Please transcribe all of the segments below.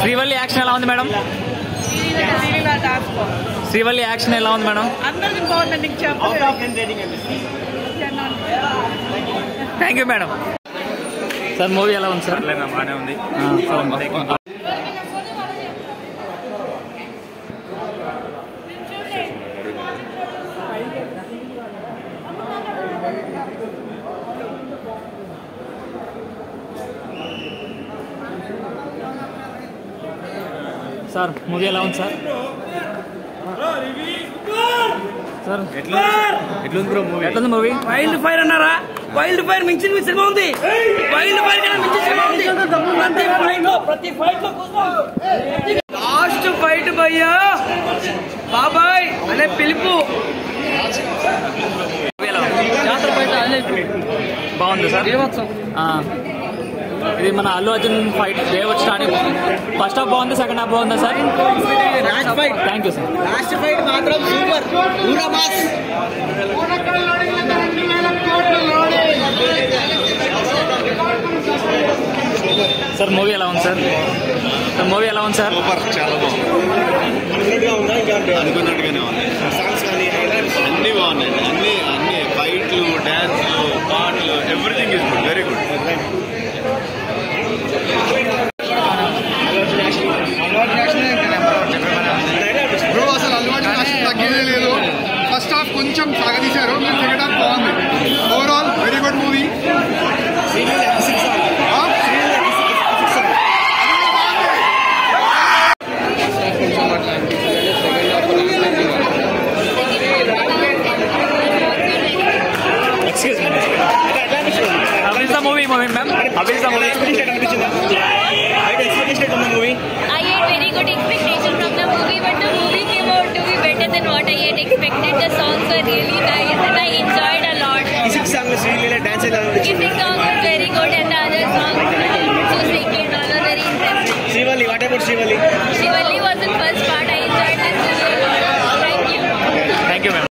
Srivalli action ఎలా ఉంది madam? Srivalli action ఎలా ఉంది madam? Thank you madam sir movie ఎలా ఉంది సార్? బాగానే ఉంది. సార్ మూవీ ఎలా ఉంది సార్? ఎట్లుంది మూవీ వైల్డ్ ఫైర్ అన్నారా? వైల్డ్ ఫైర్ మించిన మీ సినిమా ఉంది. వైల్డ్ ఫైర్ సినిమా ఉంది. ప్రతి ఫైట్లో ప్రతి ఫైట్లో లాస్ట్ ఫైట్ భయ్యా. బాబాయ్ అనే పిలుపు. బాగుంది సార్. ఆ. ఇది మన అల్లు అర్జున్ ఫైట్ దేవత్ స్టార్టింగ్ ఫస్ట్ హాఫ్ బాగుంది సెకండ్ హాఫ్ బాగుందా sir last fight thank you sir last fight మాత్రం సూపర్ పూరా మాస్ సార్ మూవీ ఎలా ఉంది సార్ సార్ మూవీ ఎలా ఉంది సార్ సూపర్ చాలా బాగుంది. అనుకున్నట్టుగానే ఉంది సాంగ్స్ కానీ అన్ని బాగున్నాయి. అన్ని అన్ని ఫైట్లు డాన్స్లు పాటలు Srivalli what about Srivalli Shivali was the first part. I enjoyed this movie a lot. Thank you. Thank you ma'am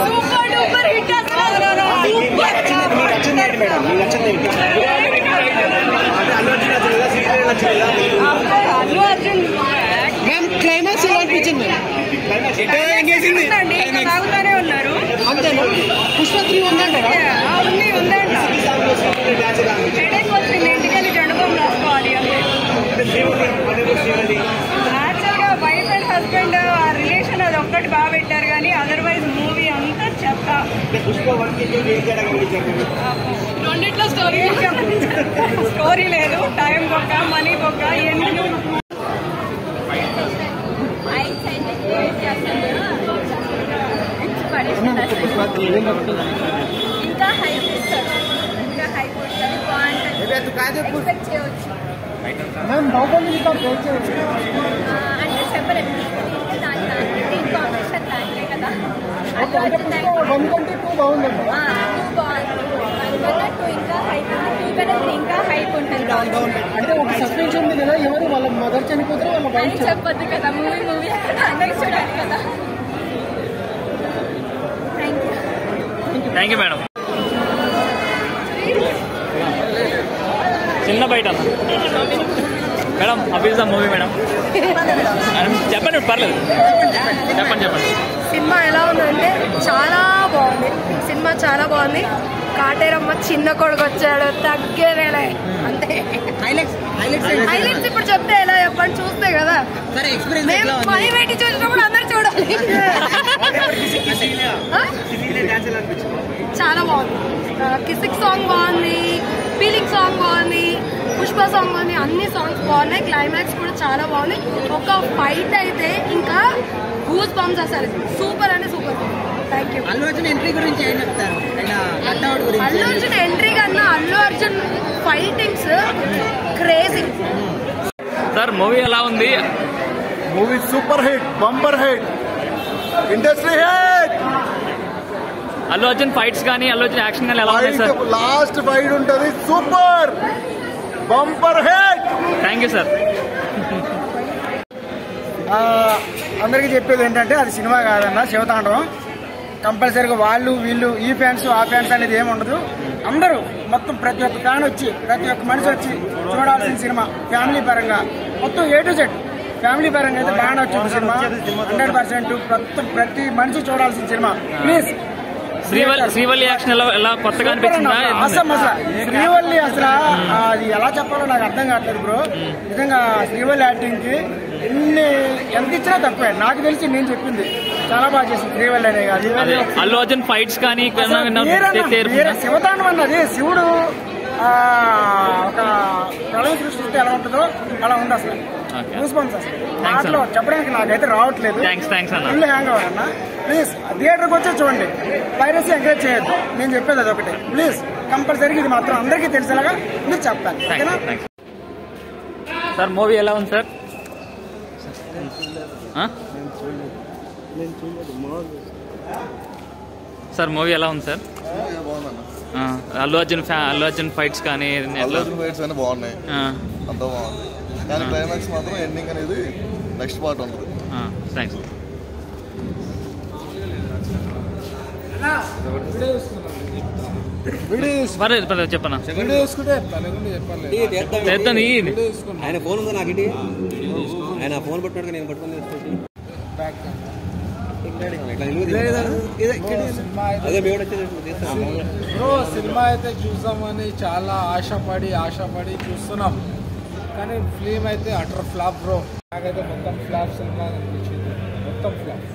super duper hit Allu Arjun ma'am climax ఎలా అనిపించింది ఉందండి ఇంకా తాగుతానే ఉన్నారు అంతేనా పుష్ప త్రీ ఉందంటారా ఆ, ఉంది ఉందండి హెడేక్ వచ్చింది ఇంటికి వెళ్ళి జండుబాం రాసుకోవాలి అంటే యాక్చువల్గా వైఫ్ అండ్ హస్బెండ్ ఆ రిలేషన్ అది ఒక్కటి బాగా పెట్టారు కానీ అదర్వైజ్ మూవీ అంతా చెత్త రెండిట్లో స్టోరీ స్టోరీ లేదు. టైం బొక్క మనీ బొక్క ఎందుకు ఇంకా హైప్ ఇస్తారు ఇంకా హైప్ ఉంటుంది బాగుంటుంది ఎక్స్పెక్ట్ చేయవచ్చు అంటే చెప్పలేదు దాని కాంబినేషన్ కదా. ఇంకా హైప్ ఉంటుంది అంటే ఒక సస్పెన్స్ ఉంది కదా ఎవరు వాళ్ళ మదర్ చనిపోతారు వాళ్ళ అని వైఫ్ చెప్పొద్దు కదా మూవీ మూవీ అందరికి చూడాలి కదా. థ్యాంక్ యూ మేడం చిన్న బయట madam the movie madam madam చెప్పండి పర్లేదు. చెప్పండి చెప్పండి. సినిమా ఎలా ఉందంటే చాలా బాగుంది. సినిమా చాలా బాగుంది. కాటేరమ్మ చిన్న కొడుకు వచ్చాడు. తగ్గేదేలే. అంతే. హైలైట్స్ ఇప్పుడు చెప్తే ఎలా చెప్పండి? చూస్తే కదా. సరే ఎక్స్పీరియన్స్ మేము పని పెట్టి చూసినప్పుడు అందరు చూడాలి. చాలా బాగుంది. కిసిక్ సాంగ్ బాగుంది. ఫీలింగ్ సాంగ్ బాగుంది. పుష్ప సాంగ్ బాగుంది. అన్ని సాంగ్స్ బాగున్నాయి. క్లైమాక్స్ కూడా చాలా బాగుంది. ఒక ఫైట్ అయితే ఇంకా గూస్ బంప్స్ అసలు సూపర్ అంటే super. Thank you Allu Arjun entry గురించి ఏం చెప్తారు? అల్లు అర్జున్ ఎంట్రీ కన్నా Allu Arjun fightings crazy. Sir movie ఎలా ఉంది? Movie super hit bumper hit industry hit. Allu Arjun fights కానీ అల్లు అర్జున్ యాక్షన్ కానీ ఎలా ఉన్నాయి సార్? లాస్ట్ ఫైట్ ఉంటుంది super. Bumper hit. Thank you sir. అందరికీ చెప్పేది ఏంటంటే అది సినిమా కాదన్న శివతాండవం. కంపల్సరీగా వాళ్ళు వీళ్ళు ఈ ఫ్యాన్స్ ఆ ఫ్యాన్స్ అనేది ఏమి ఉండదు. అందరూ మొత్తం ప్రతి ఒక్క ఫ్యాన్ వచ్చి ప్రతి ఒక్క మనిషి వచ్చి చూడాల్సిన సినిమా ఫ్యామిలీ పరంగా. మొత్తం ఏ టు జెడ్ ఫ్యామిలీ పరంగా అయితే బాగా వచ్చింది సినిమా. హండ్రెడ్ పర్సెంట్ ప్రతి ప్రతి మనిషి చూడాల్సిన సినిమా. ప్లీజ్ శ్రీవల్లి శ్రీవల్లి యాక్షన్ ఎలా ఎలా కొత్తగా అనిపించిందా? అసలు అసలు శ్రీవల్లి అసలు ఆ, అది ఎలా చెప్పాలో నాకు అర్థం కావట్లేదు బ్రో. నిజంగా శ్రీవల్లి యాక్టింగ్కి ఎన్ని ఎంత ఇచ్చినా తక్కువే. నాకు తెలిసి నేను చెప్పింది. చాలా బాగా చేసింది శ్రీవల్లి అనే కాదు అదే అల్లు అర్జున్ ఫైట్స్ కానీ శివతాండం అన్నది శివుడు ఒక ప్రళయం సృష్టిస్తే ఎలా ఉంటుందో అలా ఉంది అసలు. మాటలో అన్న. చెప్పడానికి నాకైతే రావట్లేదు. ఫుల్ హ్యాంగ్ అన్న. ప్లీజ్ థియేటర్కి వచ్చి చూడండి. పైరసీ ఎంకరేజ్ చేయొద్దు. నేను చెప్పేది అదొకటి ప్లీజ్ కంపల్సరీగా ఇది మాత్రం అందరికీ తెలిసేలాగా మీరు చెప్పాలి ఓకేనా? సార్ మూవీ ఎలా ఉంది సార్? సార్ మూవీ ఎలా ఉంది సార్? అల్లు అర్జున్ ఫ్యా అల్లు అర్జున్ ఫైట్స్ కానీ ఎట్లా? అర్జున్ ఫైట్స్ బాగున్నాయి. అంతా బాగుంది. కానీ క్లైమాక్స్ మాత్రం ఎండింగ్ అనేది నెక్స్ట్ పార్ట్ ఉంటుంది. ఆ, థ్యాంక్స్ పర్లేదు పర్లేదు చెప్పనా? ఆయన ఫోన్ ఉందా నాకు ఇటు? ఆయన ఫోన్ పట్టుకోవడానికి నేను పట్టుకుని బ్రో సినిమా అయితే చూసామని చాలా ఆశపడి ఆశపడి చూస్తున్నాం. కానీ ఫిలిం అయితే అటర్ ఫ్లాప్ బ్రో. నాకైతే మొత్తం ఫ్లాప్ సినిమా అనిపించింది. మొత్తం ఫ్లాప్.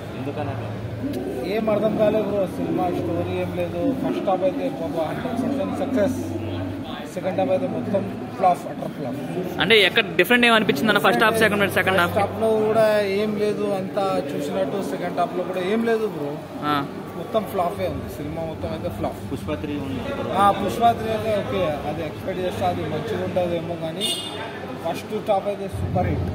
ఏం అర్థం కాలేదు బ్రో. సినిమా స్టోరీ ఏం లేదు. ఫస్ట్ హాఫ్ అయితే hundred percent success second half అయితే మొత్తం ఫ్లాప్ అటర్ ఫ్లాప్. అంటే ఎక్కడ డిఫరెంట్ ఏమనిపించింది అన్న first half second second half హాఫ్లో కూడా ఏం లేదు. అంతా చూసినట్టు సెకండ్ హాఫ్లో కూడా ఏం లేదు బ్రో. మొత్తం ఫ్లాపే ఉంది. సినిమా మొత్తం అయితే ఫ్లాప్. పుష్ప త్రీ ఉంది. పుష్ప త్రీ అయితే ఓకే. అది ఎక్స్పెక్ట్ చేస్తే అది మంచిగా ఉంటుందేమో కానీ ఫస్ట్ టాప్ అయితే సూపర్ హిట్.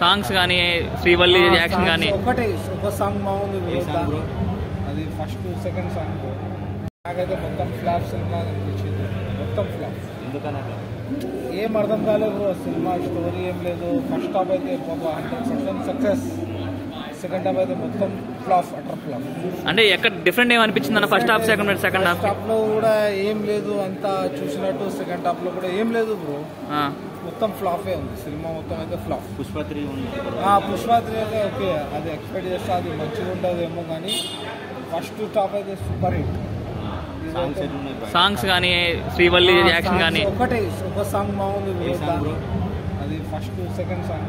సాంగ్స్ కానీ శ్రీవల్లి యాక్షన్ కానీ. ఒకటి ఒక సాంగ్ బాగుంది? అది ఫస్ట్ సెకండ్ సాంగ్ నాకైతే మొత్తం ఫ్లాప్ సినిమా అనిపించింది. మొత్తం ఫ్లాప్ ఏం అర్థం కాలేదు బ్రో సినిమా స్టోరీ ఏం లేదు. ఫస్ట్ హాఫ్ అయితే బాబా hundred percent success. Second half అయితే మొత్తం ఫ్లాప్ అటర్ ఫ్లాప్. అంటే ఎక్కడ డిఫరెంట్ ఏమనిపించింది అన్న first half second second half హాఫ్లో కూడా ఏం లేదు అంతా చూసినట్టు సెకండ్ హాఫ్లో కూడా ఏం లేదు బ్రో మొత్తం ఫ్లాపే ఉంది. సినిమా మొత్తం అయితే ఫ్లాప్ పుష్ప త్రీ ఉంది. పుష్ప త్రీ అయితే ఓకే. అది ఎక్స్పెక్ట్ చేస్తే అది మంచిగా ఉంటుందేమో కానీ ఫస్ట్ టాప్ అయితే సూపర్ హిట్ సాంగ్స్ కానీ శ్రీవల్లి యాక్షన్ కానీ. ఒకటి ఒక సాంగ్ బాగుంది. ఏ? అది first second song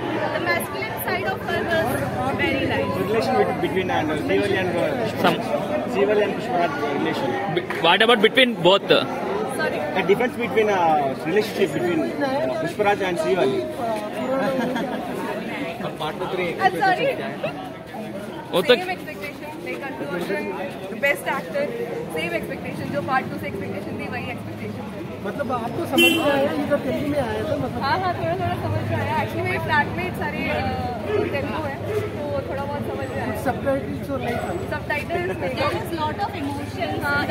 the masculine side of her was very nice. Relation between uh, and and uh, Some. Sival and Pushparaj relation. What about between both? Sorry. The difference between uh, relationship between uh, Pushparaj and Sival. I'm sorry. Same expectation. Expectation थी वही expectation मतलब हाँ हाँ थोड़ा थोड़ा समझ में आया। एक्चुअली सारे हैं तो थोड़ा बहुत समझ में आया। हाँ,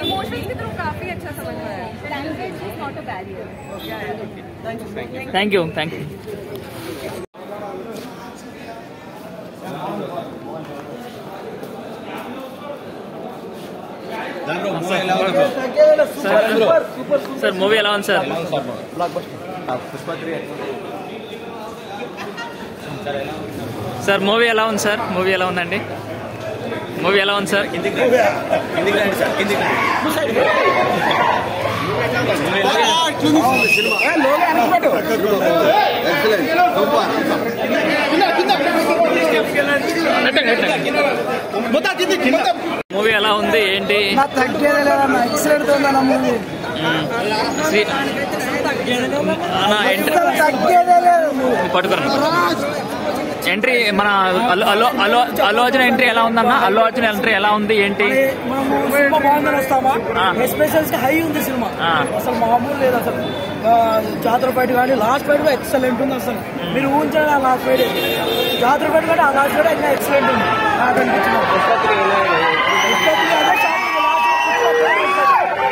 काफ़ी अच्छा समझ में आया। Not thank you thank you sir movie ఎలా ఉంది? సార్ సార్ మూవీ ఎలా ఉంది సార్? మూవీ ఎలా ఉందండి? మూవీ ఎలా ఉంది సార్? సినిమా తగ్గేదే లేదన్న ఎక్సలెంట్ ఉందన్న మూవీ ఎంట్రీ తగ్గేదే లేదు పట్టుకురండి ఎంట్రీ మన అల్లు అల్లు అల్లు అర్జున్ ఎంట్రీ ఎలా ఉందన్న? అల్లు అర్జున్ ఎంట్రీ ఎలా ఉంది? ఏంటి. ఎస్పెషల్స్ హై ఉంది సినిమా. అసలు మామూలు లేదు అసలు. ఆ, జాతర ఫైట్ కానీ లాస్ట్ ఫైట్ కూడా ఎక్సలెంట్ ఉంది అసలు. మీరు ఊహించండి ఆ లాస్ట్ ఫైట్ జాతర ఫైట్ కానీ ఆ లాస్ట్ ఫైట్ ఇంకా ఎక్సలెంట్ ఉంది.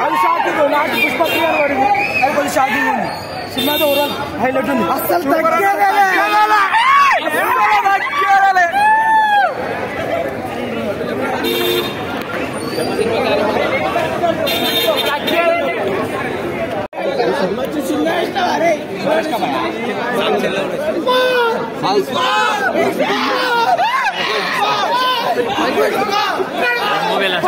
అదే షాకింగ్ అది షాకింగ్ లాస్ట్ పుష్పత్రి అని పడింది అది కొంచెం షాకింగ్ ఉంది సినిమాతో ఓవరాల్ హైలైట్ ఉంది అసలు మూవీ ఎలా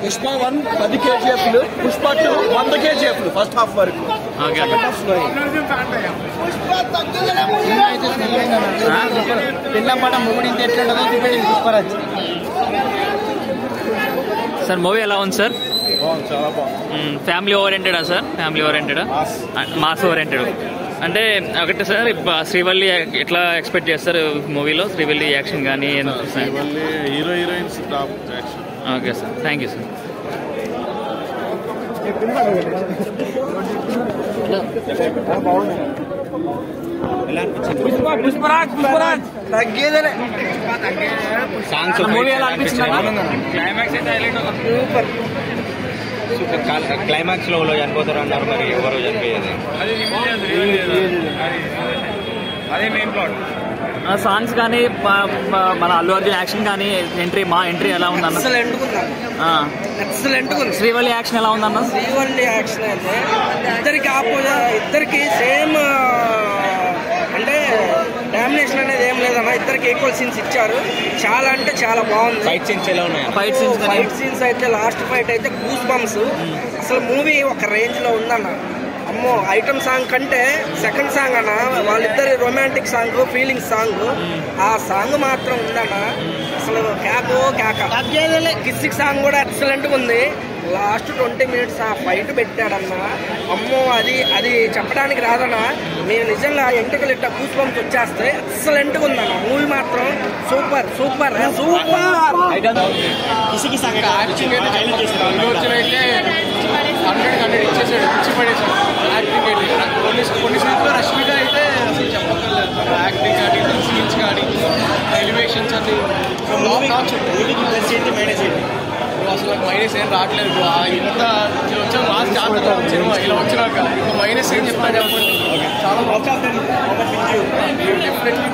పుష్ప వన్ పది కేజీఎఫ్లు పుష్ప టూ వంద కేజీఎఫ్లు ఫస్ట్ హాఫ్ వరకు. ఎట్లుంటుందో చూపించింది పుష్పరాజ్ సార్ మూవీ ఎలా ఉంది సార్? బాగుంది చాలా బాగుంది. ఫ్యామిలీ ఓరియంటెడా సార్? ఫ్యామిలీ ఓరియంటెడా మాస్ ఓరియంటెడ్ అంటే ఒకటి సార్ శ్రీవల్లి ఎట్లా ఎక్స్పెక్ట్ చేస్తారు మూవీలో? శ్రీవల్లి యాక్షన్ కానీ hero heroines okay sir. Thank you sir Pushparaj Pushparaj తగ్గేదేలే సాంగ్స్ మూవీ ఎలా అనిపించింది క్లైమాక్స్ అయితే సూపర్ క్లైమాక్స్లో వాళ్ళు చనిపోతారు అన్నారు మరి ఎవరు చనిపోయేది అదే మెయిన్ ప్లాట్ సాంగ్స్ కానీ మన అల్లు అర్జున్ యాక్షన్ కానీ ఎంట్రీ మా ఎంట్రీ ఎలా ఉందన్న? ఎక్సలెంట్ ఉందన్న ఆ. ఎక్సలెంట్ ఉంది. శ్రీవల్లి యాక్షన్ ఎలా ఉందన్న? శ్రీవల్లి యాక్షన్ అయితే ఇద్దరికి ఆపోజిట్ ఇద్దరికి సేమ్ అంటే డామినేషన్ అనేది ఏం లేదన్న. ఇద్దరికి ఈక్వల్ సీన్స్ ఇచ్చారు. చాలా అంటే చాలా బాగుంది. ఫైట్ సీన్స్ ఎలా ఉన్నాయి ఫైట్ సీన్స్ ఫైట్ సీన్స్ అయితే లాస్ట్ ఫైట్ అయితే గూస్ బంప్స్ అసలు మూవీ ఒక రేంజ్లో ఉందన్న. అమ్మో ఐటమ్ సాంగ్ కంటే సెకండ్ సాంగ్ అన్న వాళ్ళిద్దరి రొమాంటిక్ సాంగ్ ఫీలింగ్ సాంగ్ ఆ సాంగ్ మాత్రం ఉందన్న. అసలు కేకో కేక కిస్సిక్ సాంగ్ కూడా ఎక్సలెంట్ ఉంది. లాస్ట్ ట్వంటీ మినిట్స్ ఆ ఫైట్ పెట్టాడన్న. అమ్మో అది అది చెప్పడానికి రాదన్న. మేము నిజంగా ఎంటకలు ఇట్లా కూస్ వచ్చేస్తే ఎక్సలెంట్ ఉందన్న. మూవీ మాత్రం super super super. Hundred hundred ఇచ్చేసాడు ఇచ్చి పడేసాడు యాక్టింగ్ అయితే కొన్ని కొన్ని సీన్స్లో రష్మిక అయితే అసలు చెప్పక్కర్లేదు తన యాక్టింగ్ కానీ సీన్స్ కానీ ఎలివేషన్స్ అన్ని అసలు నాకు మైనస్ ఏం రావట్లేదు. ఆ ఇంత వచ్చాక మాస్ చాలా సినిమా ఇలా వచ్చినాక ఇంకా. మైనస్ ఏం చెప్తా చెప్పండి చాలా డెఫినెట్లీ